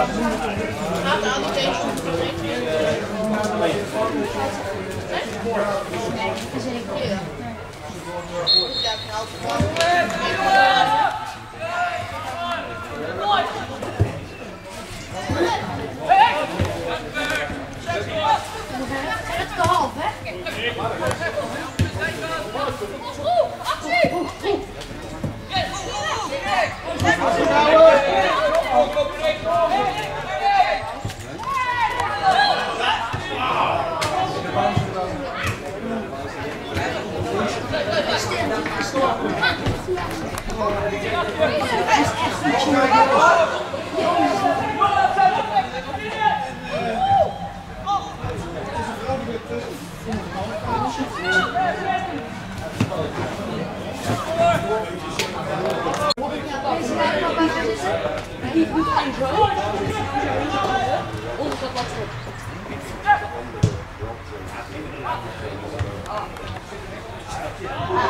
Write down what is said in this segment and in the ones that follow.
Yes! Ah.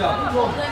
야,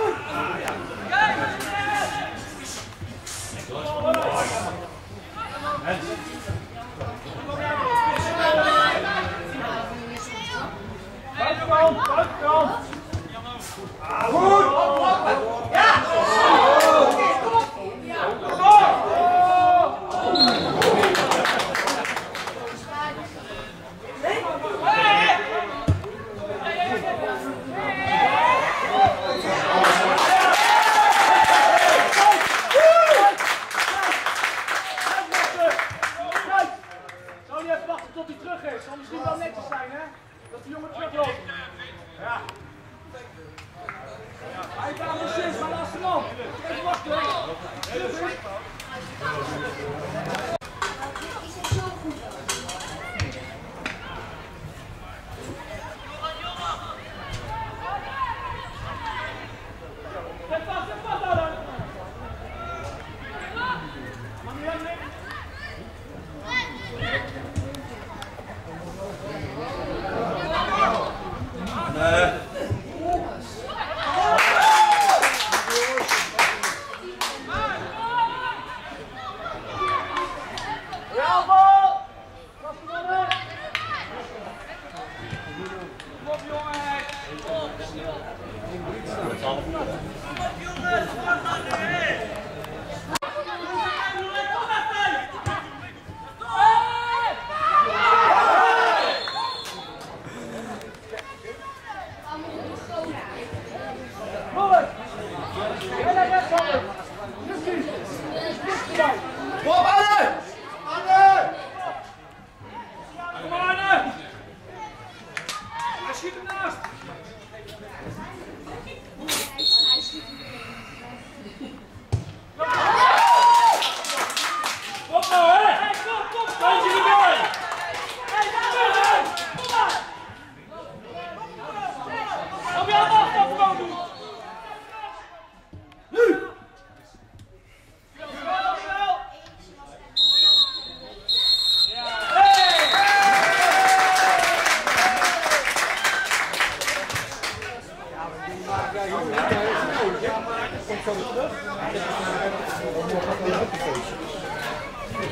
Dat de jongen terugloopt. Ja. Hij gaat precies, maar laat ze Even wachten.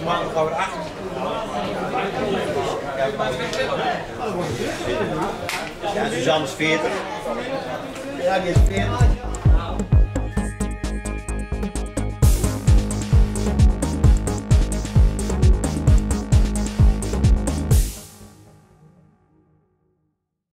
Maandag gaan we erachter. Ja, Suzanne is 40. Ja, die is 40.